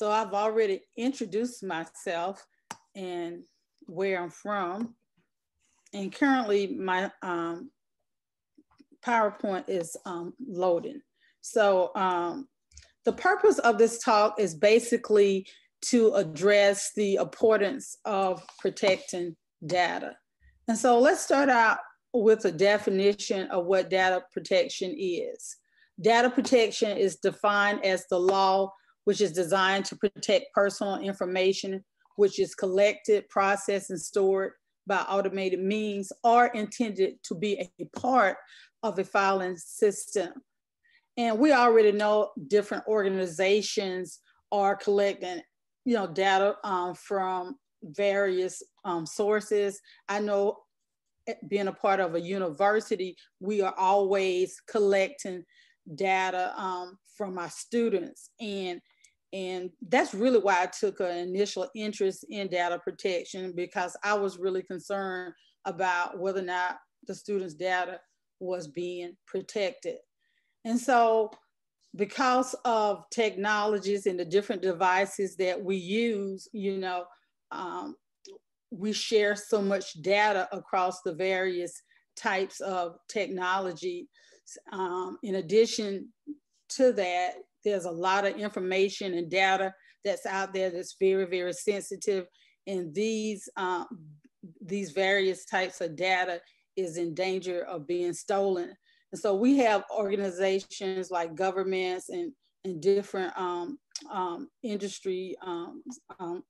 So I've already introduced myself and where I'm from. And currently my um, PowerPoint is um, loading. So um, the purpose of this talk is basically to address the importance of protecting data. And so let's start out with a definition of what data protection is. Data protection is defined as the law which is designed to protect personal information, which is collected, processed, and stored by automated means, are intended to be a part of a filing system. And we already know different organizations are collecting, you know, data um, from various um, sources. I know eh, being a part of a university, we are always collecting data um, from our students. And, and that's really why I took an initial interest in data protection because I was really concerned about whether or not the students' data was being protected. And so because of technologies and the different devices that we use, you know, um, we share so much data across the various types of technology. Um, in addition to that, there's a lot of information and data that's out there that's very, very sensitive. And these, um, these various types of data is in danger of being stolen. And so we have organizations like governments and, and different um, um, industry um, um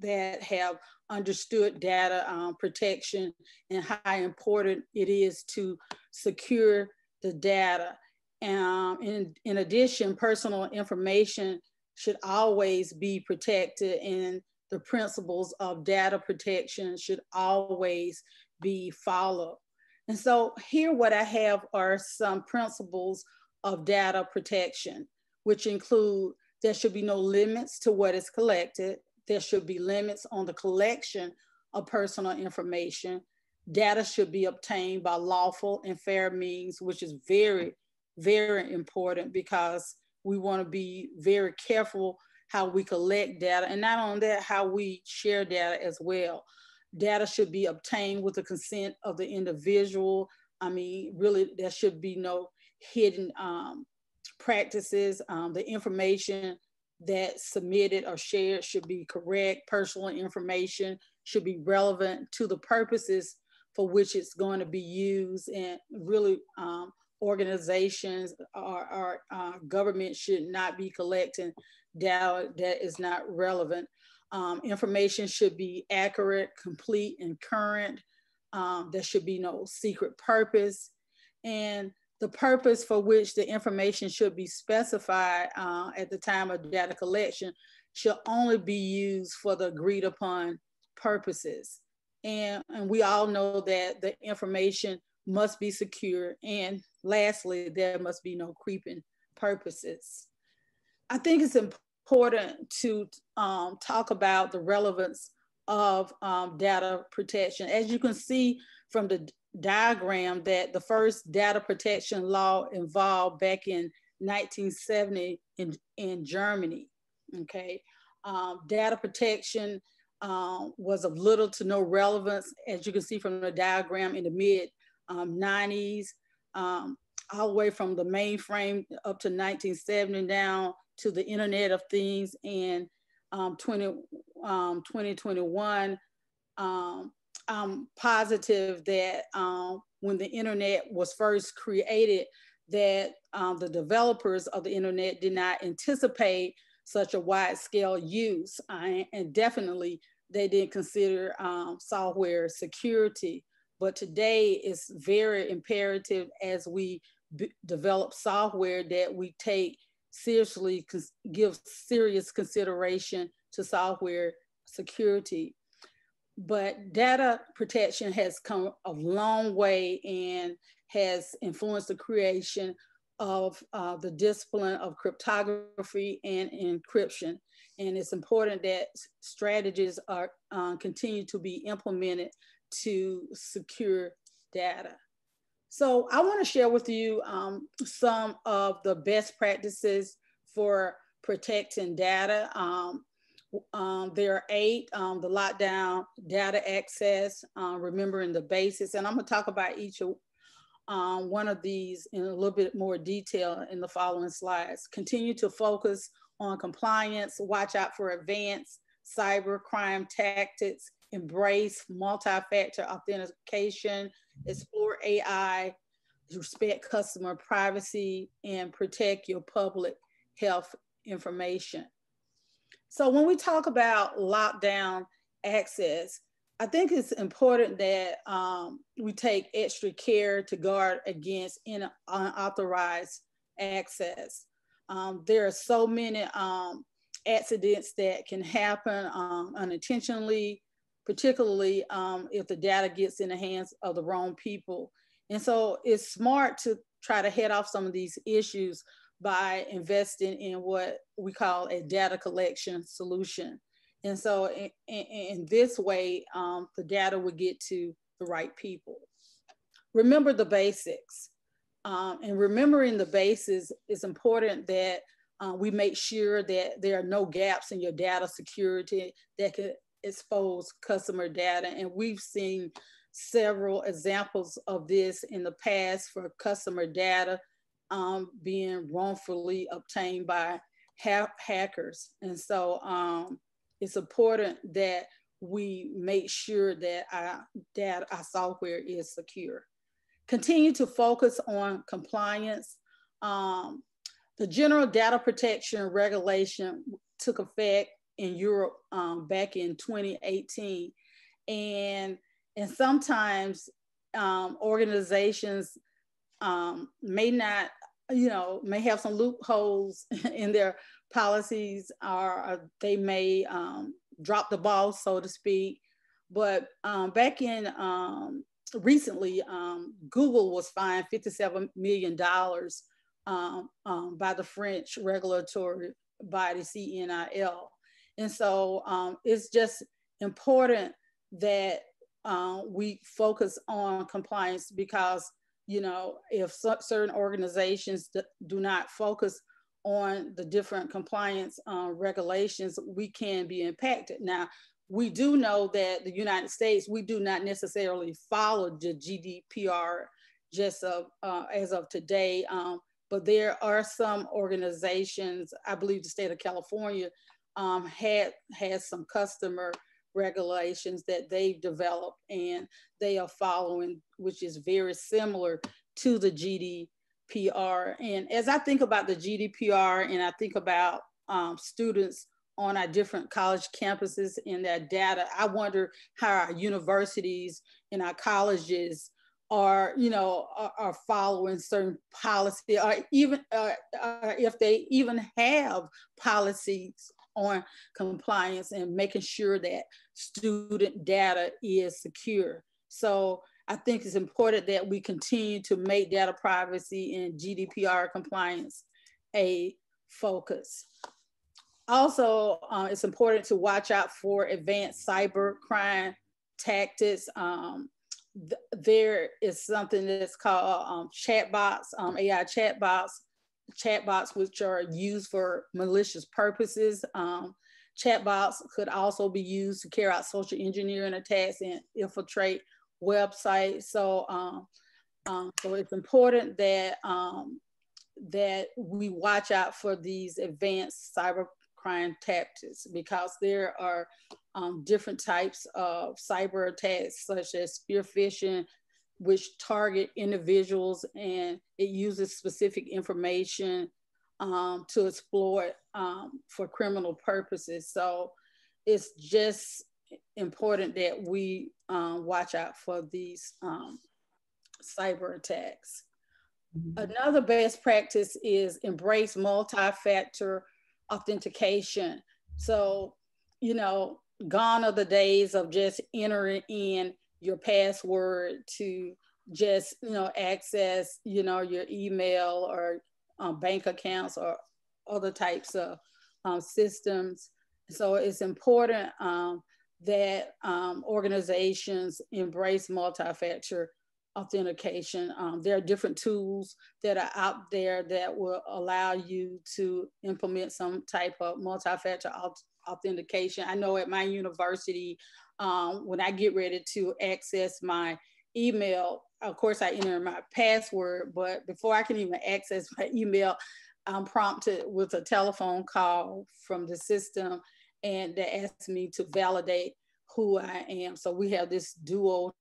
that have understood data um, protection and how important it is to secure the data. Um, in, in addition, personal information should always be protected and the principles of data protection should always be followed. And so here what I have are some principles of data protection, which include there should be no limits to what is collected. There should be limits on the collection of personal information. Data should be obtained by lawful and fair means, which is very, very important because we want to be very careful how we collect data and not only that, how we share data as well. Data should be obtained with the consent of the individual. I mean, really, there should be no hidden um, practices. Um, the information that submitted or shared should be correct. Personal information should be relevant to the purposes for which it's going to be used. And really, um, organizations or, uh, government should not be collecting data that is not relevant. Um, information should be accurate, complete, and current. Um, there should be no secret purpose. And the purpose for which the information should be specified uh, at the time of data collection should only be used for the agreed upon purposes. And, and we all know that the information must be secure. And lastly, there must be no creeping purposes. I think it's important to um, talk about the relevance of um, data protection. As you can see from the diagram that the first data protection law involved back in 1970 in, in Germany, okay? Um, data protection um, was of little to no relevance, as you can see from the diagram in the mid 90s, um, all the way from the mainframe up to 1970 down to the Internet of Things in um, 20, um, 2021. Um, I'm positive that um, when the internet was first created, that um, the developers of the internet did not anticipate such a wide scale use. And definitely they didn't consider um, software security. But today it's very imperative as we develop software that we take seriously give serious consideration to software security. But data protection has come a long way and has influenced the creation of uh, the discipline of cryptography and encryption. And it's important that strategies are uh, continue to be implemented to secure data. So I want to share with you um, some of the best practices for protecting data. Um, um, there are eight, um, the lockdown, data access, uh, remembering the basics. And I'm gonna talk about each um, one of these in a little bit more detail in the following slides. Continue to focus on compliance, watch out for advanced cyber crime tactics, embrace multi-factor authentication, explore AI, respect customer privacy, and protect your public health information. So when we talk about lockdown access, I think it's important that um, we take extra care to guard against unauthorized access. Um, there are so many um, accidents that can happen um, unintentionally, particularly um, if the data gets in the hands of the wrong people. And so it's smart to try to head off some of these issues by investing in what we call a data collection solution. And so in, in, in this way, um, the data would get to the right people. Remember the basics. Um, and remembering the basics is important that uh, we make sure that there are no gaps in your data security that could expose customer data. And we've seen several examples of this in the past for customer data um, being wrongfully obtained by ha hackers. And so um, it's important that we make sure that our data, our software is secure. Continue to focus on compliance. Um, the General Data Protection Regulation took effect in Europe um, back in 2018. And, and sometimes um, organizations um, may not you know, may have some loopholes in their policies, or they may um, drop the ball, so to speak. But um, back in um, recently, Google was fined $57 million by the French regulatory body CNIL. And so it's just important that uh, we focus on compliance because you know, if certain organizations do not focus on the different compliance uh, regulations, we can be impacted. Now, we do know that the United States, we do not necessarily follow the GDPR just of, uh, as of today, um, but there are some organizations, I believe the state of California um, had has some customer regulations that they've developed and they are following, which is very similar to the GDPR. And as I think about the GDPR and I think about um, students on our different college campuses and their data, I wonder how our universities and our colleges are, you know, are, are following certain policy, or even uh, uh, if they even have policies on compliance and making sure that student data is secure. So I think it's important that we continue to make data privacy and GDPR compliance a focus. Also, uh, it's important to watch out for advanced cyber crime tactics. Um, th there is something that's called um, chatbots, um, AI chatbots, chatbots which are used for malicious purposes. Um, chatbots could also be used to carry out social engineering attacks and infiltrate websites. So, um, um, so it's important that um, that we watch out for these advanced cyber crime tactics because there are um, different types of cyber attacks such as spear phishing, which target individuals and it uses specific information um, to exploit um, for criminal purposes. So it's just important that we um, watch out for these um, cyber attacks. Mm-hmm. Another best practice is embrace multi-factor authentication. So, you know, gone are the days of just entering in your password to just you know access you know your email or um, bank accounts or other types of um, systems so it's important um, that um, organizations embrace multi-factor authentication. Um, there are different tools that are out there that will allow you to implement some type of multi-factor authentication. I know at my university, um, when I get ready to access my email, of course I enter my password, but before I can even access my email, I'm prompted with a telephone call from the system and they ask me to validate who I am. So we have this dual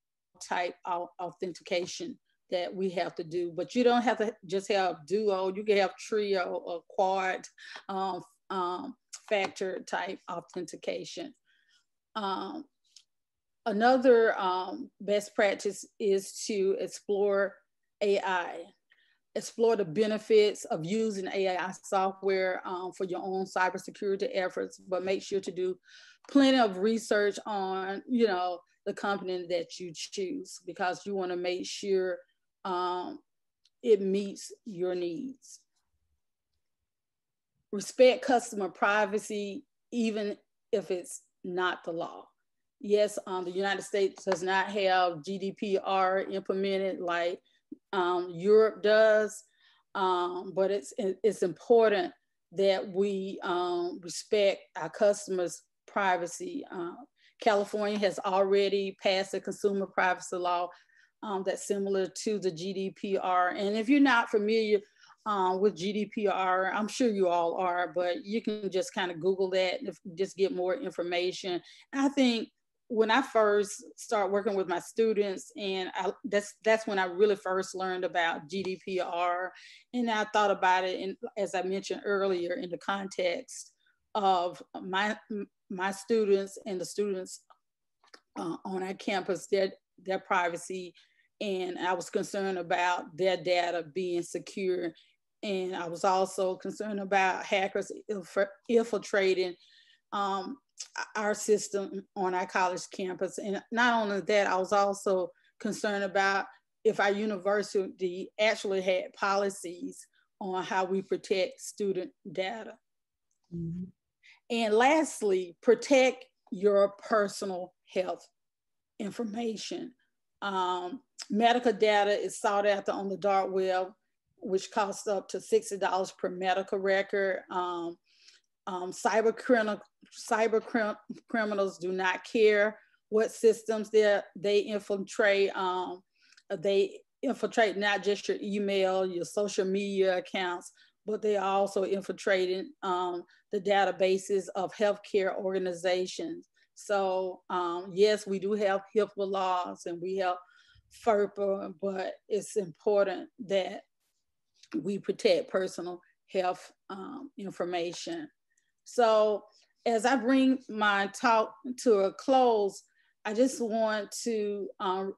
type authentication that we have to do, but you don't have to just have duo, you can have trio or quad um, um, factor type authentication. Um, another um, best practice is to explore AI, explore the benefits of using AI software um, for your own cybersecurity efforts, but make sure to do plenty of research on, you know, the company that you choose because you want to make sure um, it meets your needs. Respect customer privacy, even if it's not the law. Yes, um, the United States does not have GDPR implemented like um, Europe does, um, but it's, it's important that we um, respect our customers' privacy. Uh, California has already passed a consumer privacy law um, that's similar to the GDPR. And if you're not familiar with GDPR, I'm sure you all are, but you can just kind of Google that and just get more information. I think when I first started working with my students, and I, that's that's when I really first learned about GDPR, and I thought about it, and as I mentioned earlier, in the context of my my students and the students uh, on our campus, their, their privacy. And I was concerned about their data being secure. And I was also concerned about hackers infiltrating um, our system on our college campus. And not only that, I was also concerned about if our university actually had policies on how we protect student data. Mm -hmm. And lastly, protect your personal health information. Um, medical data is sought after on the dark web, which costs up to $60 per medical record. Um, um, cyber, criminal, cyber crim criminals do not care what systems they they infiltrate. Um, they infiltrate not just your email, your social media accounts, but they are also infiltrating um, the databases of healthcare organizations. So um, yes, we do have HIPAA laws and we have FERPA, but it's important that we protect personal health um, information. So as I bring my talk to a close, I just want to um,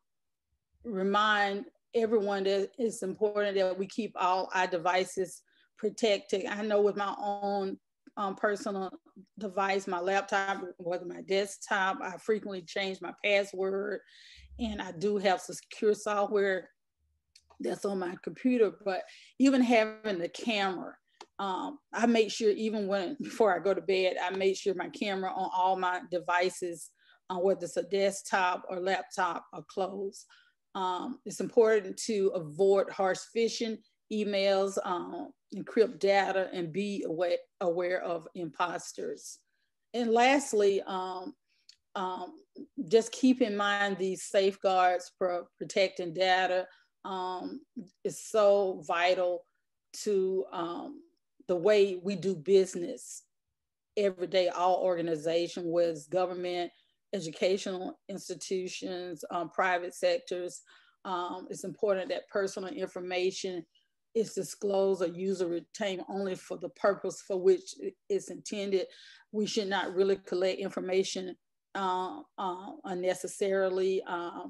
remind everyone that it's important that we keep all our devices protected. I know with my own um, personal device, my laptop, whether my desktop, I frequently change my password and I do have secure software that's on my computer, but even having the camera, um, I make sure even when, before I go to bed, I make sure my camera on all my devices, uh, whether it's a desktop or laptop are closed. Um, it's important to avoid harsh phishing emails, um, encrypt data, and be aware, aware of imposters. And lastly, um, um, just keep in mind these safeguards for protecting data um, is so vital to um, the way we do business every day, all organization, it's government, educational institutions, um, private sectors. Um, it's important that personal information is disclosed or used or retained only for the purpose for which it's intended. We should not really collect information uh, uh, unnecessarily. Uh,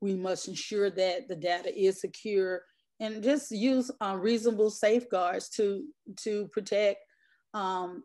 we must ensure that the data is secure and just use uh, reasonable safeguards to, to protect um,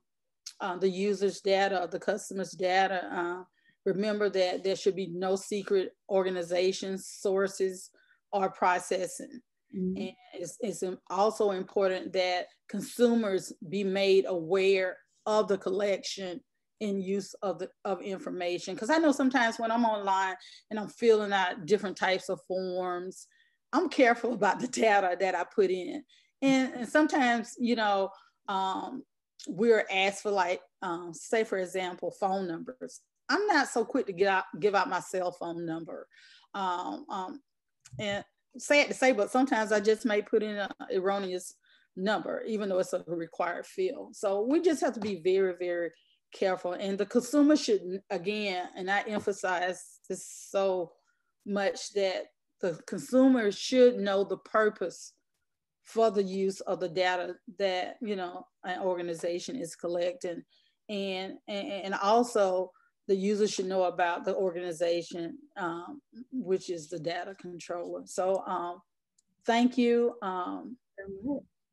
uh, the user's data, the customer's data. Uh, remember that there should be no secret organizations, sources, or processing. Mm-hmm. And it's, it's also important that consumers be made aware of the collection and use of the of information. Because I know sometimes when I'm online and I'm filling out different types of forms I'm careful about the data that I put in. And, and sometimes, you know, um, we're asked for like, um, say for example, phone numbers. I'm not so quick to get out, give out my cell phone number. Um, um, and sad to say, but sometimes I just may put in an erroneous number, even though it's a required field. So we just have to be very, very careful. And the consumer should, again, and I emphasize this so much that the consumer should know the purpose for the use of the data that you know an organization is collecting. And and, and also the user should know about the organization um, which is the data controller. So um, thank you um,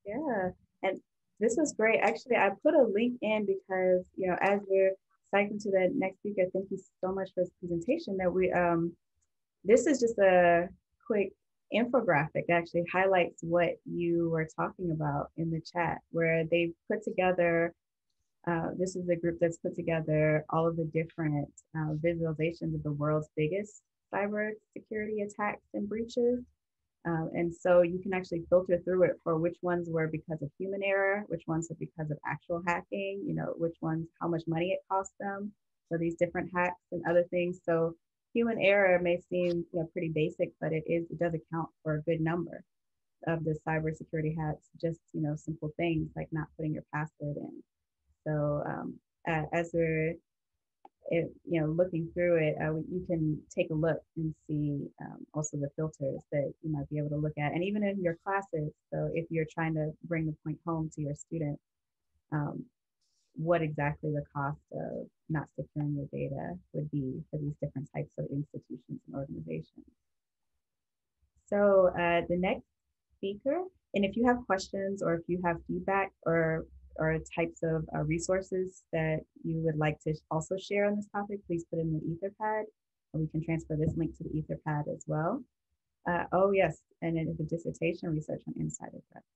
yeah and this was great. Actually i put a link in because you know as we're cycling to the next speaker thank you so much for this presentation that we um this is just a quick infographic that actually highlights what you were talking about in the chat, where they put together. Uh, this is a group that's put together all of the different uh, visualizations of the world's biggest cyber security attacks and breaches. Um, and so you can actually filter through it for which ones were because of human error, which ones are because of actual hacking, you know, which ones, how much money it cost them for these different hacks and other things. So human error may seem you know, pretty basic, but it is it does account for a good number of the cybersecurity hacks. Just you know simple things like not putting your password in. So um, as we're it, you know looking through it, uh, you can take a look and see um, also the filters that you might be able to look at, and even in your classes. So if you're trying to bring the point home to your students. um, what exactly the cost of not securing your data would be for these different types of institutions and organizations. So uh, the next speaker, and if you have questions or if you have feedback or or types of uh, resources that you would like to also share on this topic, please put in the Etherpad. And we can transfer this link to the Etherpad as well. Uh, oh yes, and it is a dissertation research on insider threats.